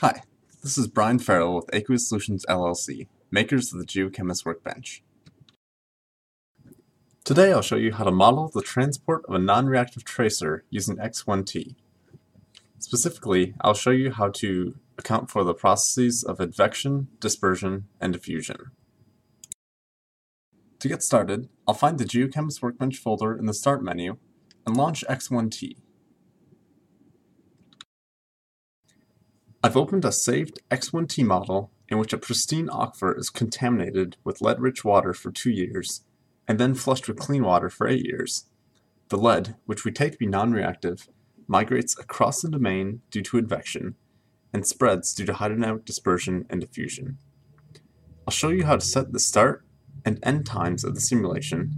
Hi, this is Brian Farrell with Aqueous Solutions LLC, makers of the Geochemist Workbench. Today I'll show you how to model the transport of a non-reactive tracer using X1T. Specifically, I'll show you how to account for the processes of advection, dispersion, and diffusion. To get started, I'll find the Geochemist Workbench folder in the Start menu and launch X1T. I've opened a saved X1T model in which a pristine aquifer is contaminated with lead-rich water for two years and then flushed with clean water for eight years. The lead, which we take to be non-reactive, migrates across the domain due to advection and spreads due to hydrodynamic dispersion and diffusion. I'll show you how to set the start and end times of the simulation,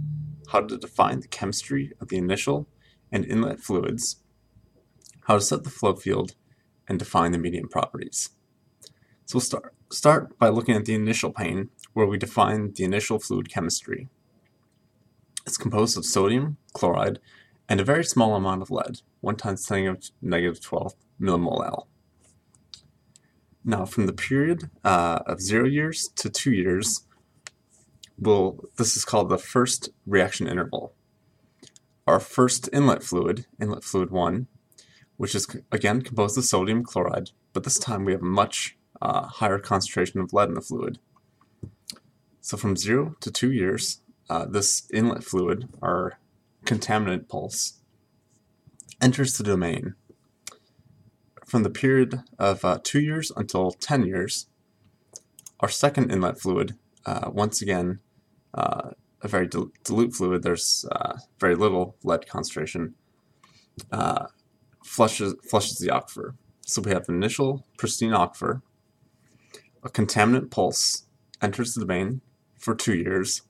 how to define the chemistry of the initial and inlet fluids, how to set the flow field, and define the medium properties. So we'll start, start by looking at the initial pane, where we define the initial fluid chemistry. It's composed of sodium, chloride, and a very small amount of lead, 1 times 10 to negative 12 millimolal. Now, from the period uh, of 0 years to 2 years, we'll, this is called the first reaction interval. Our first inlet fluid, inlet fluid 1, which is again composed of sodium chloride, but this time we have a much uh, higher concentration of lead in the fluid. So from 0 to 2 years, uh, this inlet fluid, our contaminant pulse, enters the domain. From the period of uh, 2 years until 10 years, our second inlet fluid, uh, once again, uh, a very dilute fluid, there's uh, very little lead concentration, flushes, flushes the aquifer. So we have an initial pristine aquifer, a contaminant pulse enters the domain for two years,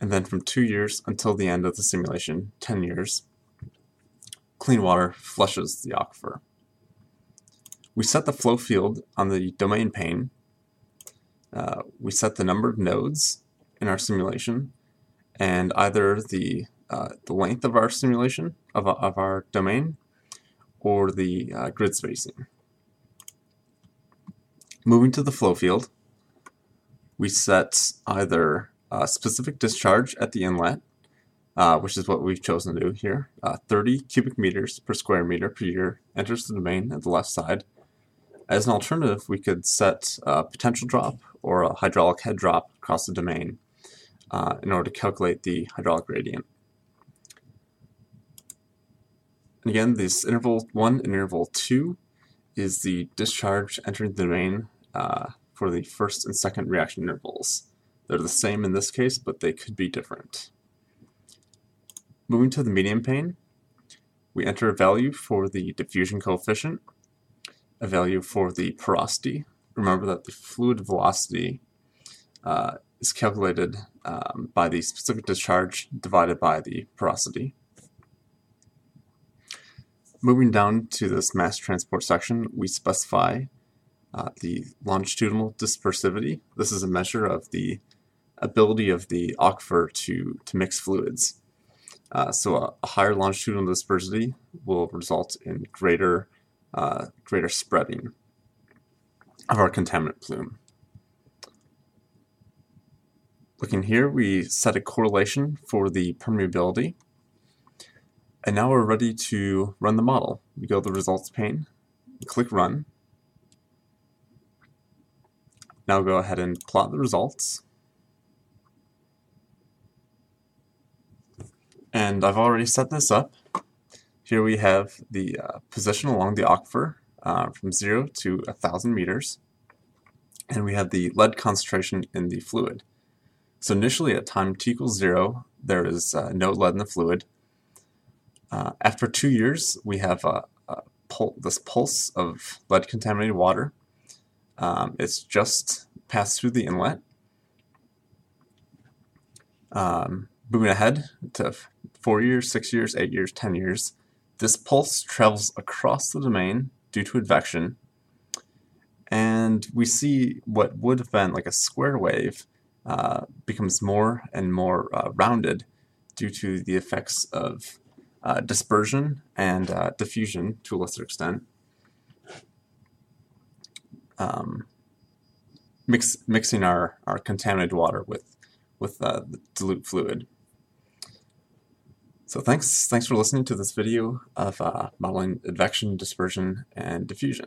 and then from two years until the end of the simulation, 10 years, clean water flushes the aquifer. We set the flow field on the domain pane. Uh, we set the number of nodes in our simulation, and either the uh, the length of our simulation of, of our domain or the uh, grid spacing. Moving to the flow field, we set either a specific discharge at the inlet, uh, which is what we've chosen to do here. Uh, 30 cubic meters per square meter per year enters the domain at the left side. As an alternative, we could set a potential drop or a hydraulic head drop across the domain uh, in order to calculate the hydraulic gradient. And again, this interval 1 and interval 2 is the discharge entering the domain uh, for the first and second reaction intervals. They're the same in this case, but they could be different. Moving to the medium pane, we enter a value for the diffusion coefficient, a value for the porosity. Remember that the fluid velocity uh, is calculated um, by the specific discharge divided by the porosity. Moving down to this mass transport section, we specify uh, the longitudinal dispersivity. This is a measure of the ability of the aquifer to, to mix fluids. Uh, so a, a, higher longitudinal dispersivity will result in greater, uh, greater spreading of our contaminant plume. Looking here, we set a correlation for the permeability and now we're ready to run the model. We go to the results pane, click run. Now go ahead and plot the results. And I've already set this up. Here we have the uh, position along the aquifer uh, from 0 to 1,000 meters. And we have the lead concentration in the fluid. So initially at time t equals 0, there is uh, no lead in the fluid. Uh, after two years, we have a, a pul this pulse of lead contaminated water. Um, it's just passed through the inlet. Um, moving ahead to four years, six years, eight years, ten years, this pulse travels across the domain due to advection, and we see what would have been like a square wave uh, becomes more and more uh, rounded due to the effects of uh, dispersion and uh, diffusion to a lesser extent. um, mix, mixing our, our contaminated water with, with uh, the dilute fluid. So thanks, thanks for listening to this video of uh, modeling advection, dispersion, and diffusion.